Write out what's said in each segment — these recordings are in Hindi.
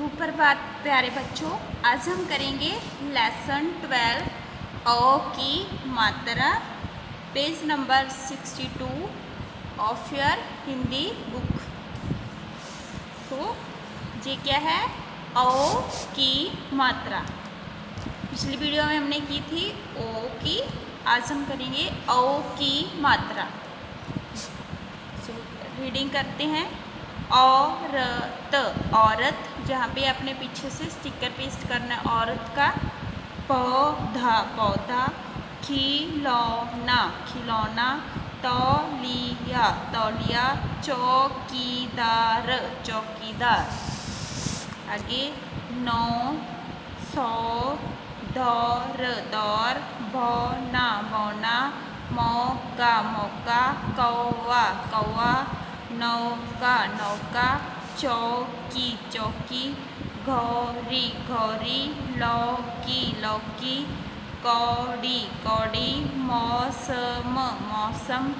सुप्रभात प्यारे बच्चों। आज हम करेंगे लेसन ट्वेल्व ओ की मात्रा। Page number sixty two of your Hindi book तो ये क्या है? ओ की मात्रा। पिछली वीडियो में हमने की थी ओ की। आज हम करेंगे ओ की मात्रा। सो रीडिंग करते हैं। औरत औरत, जहाँ पे अपने पीछे से स्टिकर पेस्ट करना है, औरत का पौधा पौधा, खिलौना खिलौना, तौलिया तौलिया, चौकीदार चौकीदार। आगे, नौ सौ दौर दौर, बौना बौना, मौका मौका, कौवा कौवा नौका नौका, चौकी चौकी, घोरी घोरी, लौकी लौकी, कौड़ी कौड़ी, मौसम मौसम,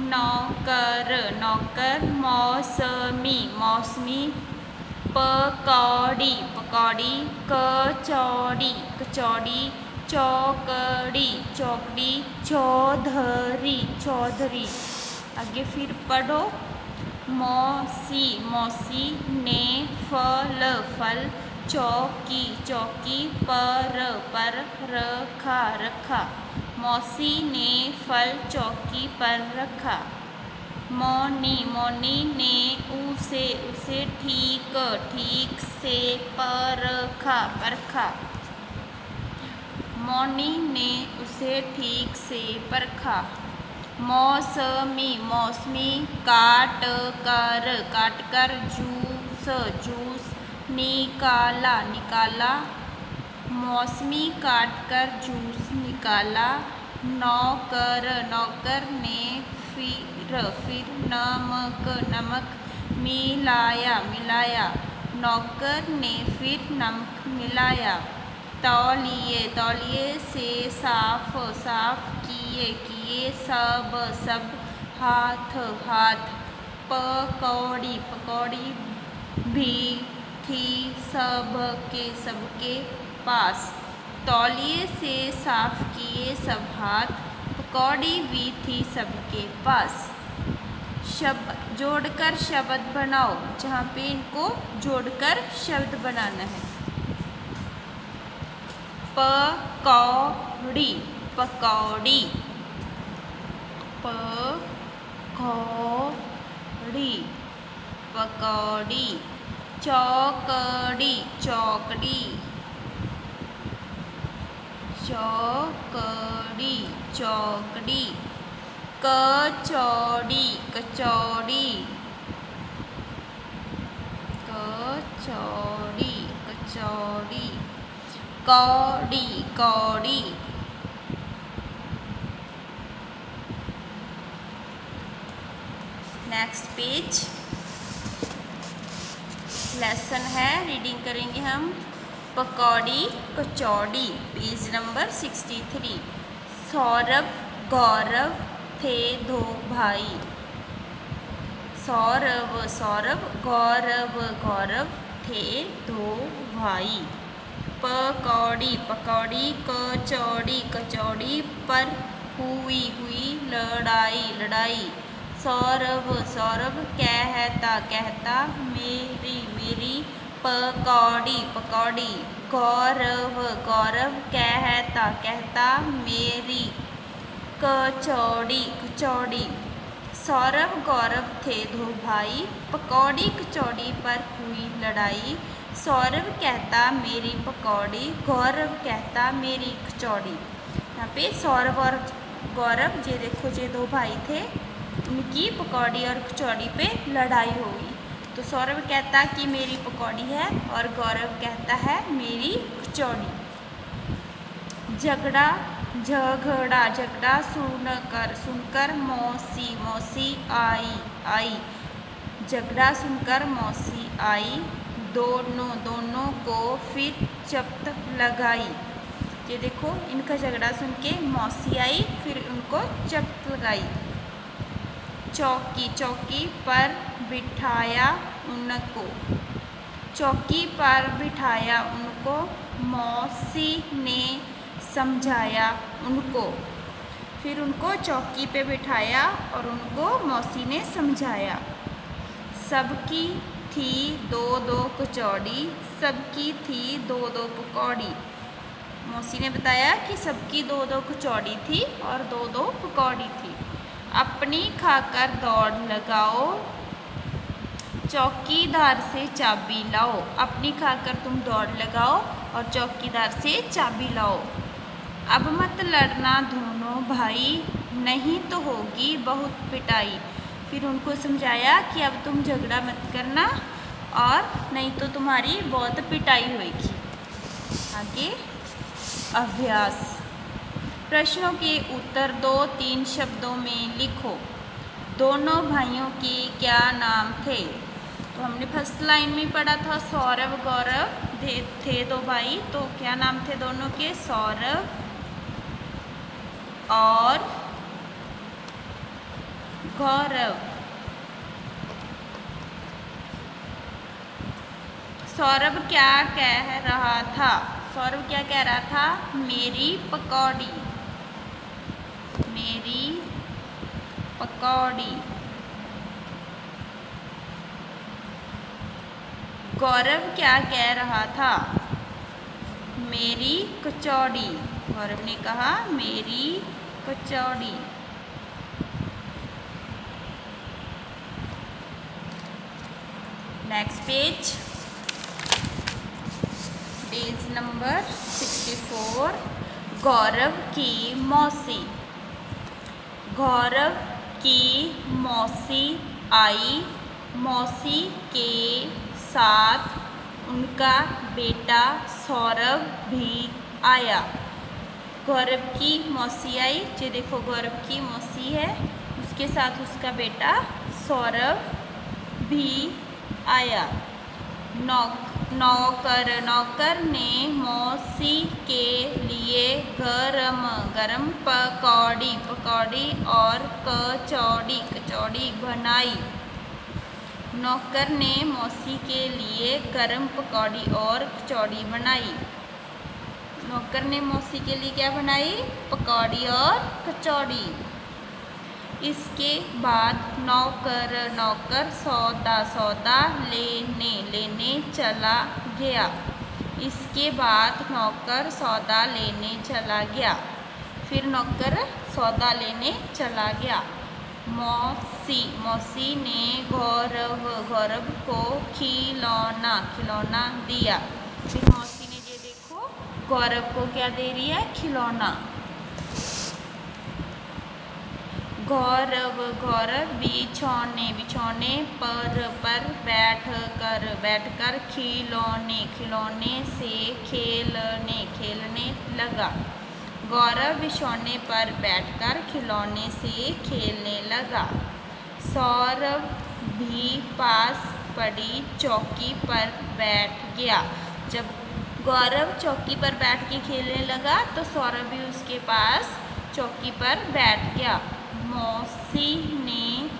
नौकर नौकर, मौसमी मौसमी, पकौड़ी पकौड़ी, कचौड़ी कचौड़ी, चौकड़ी चौकड़ी, चौधरी चौधरी। आगे फिर पढ़ो। मौसी मौसी ने फल फल चौकी चौकी पर पर रखा रखा। मौसी ने फल चौकी पर रखा। मौनी मौनी ने उसे उसे ठीक ठीक से परखा परखा। मौनी ने उसे ठीक से परखा। मौसमी मौसमी, काट कर काट कर जूस जूस निकाला निकाला। मौसमी, काट कर, जूस निकाला। नौकर नौकर ने फिर फिर नमक नमक मिलाया मिलाया। नौकर ने फिर नमक मिलाया। तौलिए तौलिए से साफ़ साफ़ किए किए सब सब हाथ हाथ। पकौड़ी पकौड़ी भी थी सबके सबके पास। तौलिए से साफ़ किए सब हाथ, पकौड़ी भी थी सबके पास। शब्द जोड़कर शब्द बनाओ, जहाँ पे इनको जोड़कर शब्द बनाना है। पकौड़ी पकौड़ी पकौड़ी पकौड़ी चौकड़ी चौकड़ी चौकड़ी चौकड़ी कचौड़ी कचौड़ी कचौड़ी कचौड़ी कौड़ी कौड़ी। नेक्स्ट पेज लेसन है रीडिंग करेंगे हम। पकौड़ी, कचौड़ी page number sixty three Saurabh, Gaurav थे दो भाई। सौरभ सौरभ, गौरव गौरव थे दो भाई। पकौड़ी पकौड़ी, कचौड़ी कचौड़ी पर हुई हुई लड़ाई लड़ाई। सौरभ सौरभ कहता कहता, मेरी मेरी पकौड़ी पकौड़ी। गौरव गौरव कहता कहता, मेरी कचौड़ी कचौड़ी। सौरभ, गौरव थे दो भाई। पकौड़ी, कचौड़ी पर हुई लड़ाई। सौरभ कहता, मेरी पकौड़ी, गौरव कहता, मेरी कचौड़ी यहाँ पे सौरभ और गौरव ये देखो ये दो भाई थे, उनकी पकौड़ी और कचौड़ी पे लड़ाई हो गई। तो सौरभ कहता कि मेरी पकौड़ी है और गौरव कहता है, मेरी कचौड़ी झगड़ा झगड़ा झगड़ा सुनकर सुनकर मौसी मौसी आई आई। झगड़ा सुनकर मौसी आई। दोनों दोनों को फिर चपत लगाई। ये देखो, इनका झगड़ा सुन के मौसी आई, फिर उनको चपत लगाई। चौकी चौकी पर बिठाया उनको। चौकी पर बिठाया उनको, मौसी ने समझाया उनको। फिर उनको चौकी पे बिठाया और उनको मौसी ने समझाया। सबकी थी दो दो कचौड़ी सबकी थी दो दो पकौड़ी। मौसी ने बताया कि सबकी दो दो कचौड़ी थी और दो दो पकौड़ी थी। अपनी खाकर दौड़ लगाओ, चौकीदार से चाबी लाओ। अपनी खाकर तुम दौड़ लगाओ और चौकीदार से चाबी लाओ। अब मत लड़ना दोनों भाई, नहीं तो होगी बहुत पिटाई। फिर उनको समझाया कि अब तुम झगड़ा मत करना और नहीं तो तुम्हारी बहुत पिटाई होगी आगे, अभ्यास। प्रश्नों के उत्तर दो तीन शब्दों में लिखो। दोनों भाइयों के क्या नाम थे? तो हमने फ़र्स्ट लाइन में पढ़ा था सौरभ गौरव थे दो भाई। तो क्या नाम थे दोनों के? सौरभ और गौरव। सौरभ क्या कह रहा था? सौरभ क्या कह रहा था? मेरी पकौड़ी। मेरी पकौड़ी। गौरव क्या कह रहा था? मेरी कचौड़ी। गौरव ने कहा, मेरी कचौड़ी। Next page page number sixty four Gaurav की मौसी गौरव की मौसी आई मौसी के साथ उनका बेटा सौरभ भी आया। गौरव की मौसी आई। जो देखो, गौरव की मौसी है। उसके साथ उसका बेटा सौरभ भी आया। नौक, नौकर नौकर ने मौसी के लिए गरम गरम पकौड़ी पकौड़ी और कचौड़ी कचौड़ी बनाई। नौकर ने मौसी के लिए गर्म पकौड़ी और कचौड़ी बनाई। नौकर ने मौसी के लिए क्या बनाई? पकौड़ी और कचौड़ी। इसके बाद नौकर नौकर, सौदा सौदा लेने लेने चला गया। इसके बाद नौकर, सौदा लेने चला गया। फिर नौकर, सौदा लेने चला गया। मौसी मौसी ने गौरव गौरव को खिलौना खिलौना दिया। फिर मौसी ने ये देखो, गौरव को क्या दे रही है? खिलौना। गौरव गौरव, बिछौने बिछौने पर पर बैठ कर बैठ कर खिलौने खिलौने से खेलने खेलने लगा। गौरव बिछौने पर बैठकर खिलौने से खेलने लगा। सौरभ भी पास पड़ी चौकी पर बैठ गया। जब गौरव चौकी पर बैठ के खेलने लगा तो सौरभ भी उसके पास चौकी पर बैठ गया। मौसी ने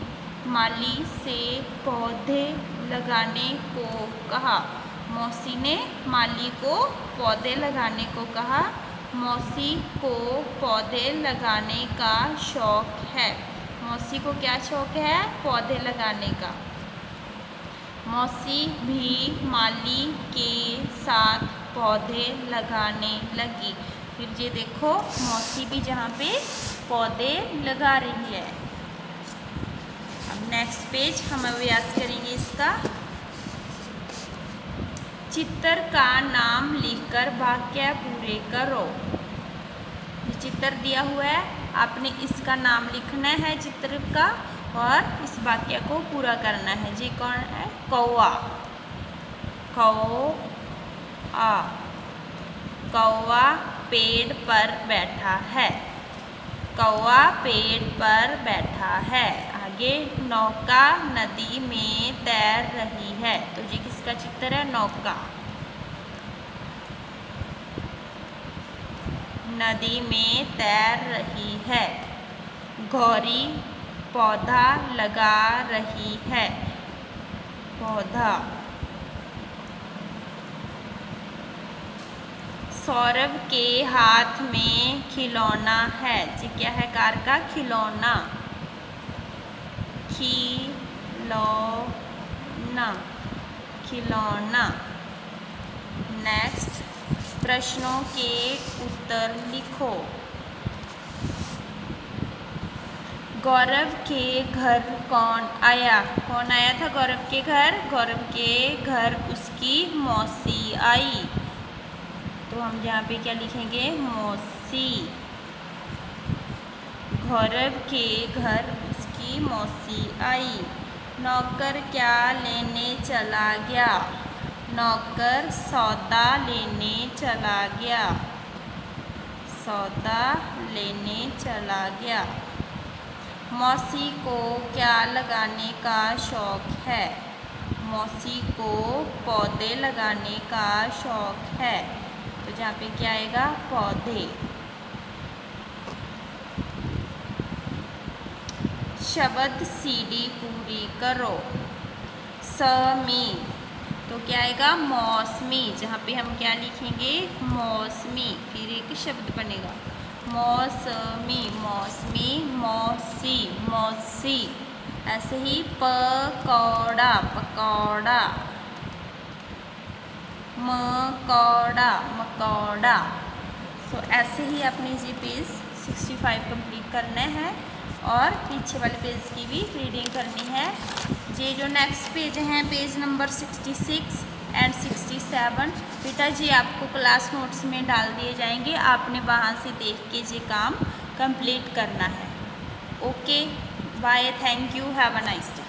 माली से पौधे लगाने को कहा। मौसी ने माली को पौधे लगाने को कहा। मौसी को पौधे लगाने का शौक है। मौसी को क्या शौक है? पौधे लगाने का। मौसी भी माली के साथ पौधे लगाने लगी। फिर ये देखो मौसी भी जहाँ पे पौधे लगा रही है। अब नेक्स्ट पेज हम अभ्यास करेंगे इसका। चित्र का नाम लिखकर वाक्य पूरे करो। चित्र दिया हुआ है। आपने इसका नाम लिखना है चित्र का और इस वाक्य को पूरा करना है। जी कौन है? कौआ कौ आ कौआ पेड़ पर बैठा है। कौआ पेड़ पर बैठा है। आगे नौका नदी में तैर रही है। तो ये किसका चित्र है? नौका। नदी में तैर रही है। गौरी पौधा लगा रही है। पौधा। सौरभ के हाथ में खिलौना है। जी क्या है, कार का खिलौना। खिलौना। खिलौना। नेक्स्ट प्रश्नों के उत्तर लिखो। गौरव के घर कौन आया? कौन आया था गौरव के घर? गौरव के घर उसकी मौसी आई। तो हम यहाँ पे क्या लिखेंगे? मौसी। गौरव के घर उसकी मौसी आई। नौकर क्या लेने चला गया? नौकर सौदा लेने चला गया। सौदा लेने चला गया। मौसी को क्या लगाने का शौक़ है? मौसी को पौधे लगाने का शौक़ है। तो जहाँ पे क्या आएगा? पौधे। शब्द सीडी पूरी करो। समी तो क्या आएगा? मौसमी। जहाँ पे हम क्या लिखेंगे? मौसमी। फिर एक शब्द बनेगा। मौसमी मौसमी, मौसी मौसी। ऐसे ही पकौड़ा पकौड़ा। मकौड़ा मकौड़ा। सो ऐसे ही अपनी जी पेज 65 कंप्लीट करना है और पीछे वाले पेज की भी रीडिंग करनी है। ये जो नेक्स्ट पेज हैं पेज नंबर 66 एंड 67 बेटा जी आपको क्लास नोट्स में डाल दिए जाएँगे। आपने वहाँ से देख के ये काम कंप्लीट करना है। Okay bye thank you have a nice day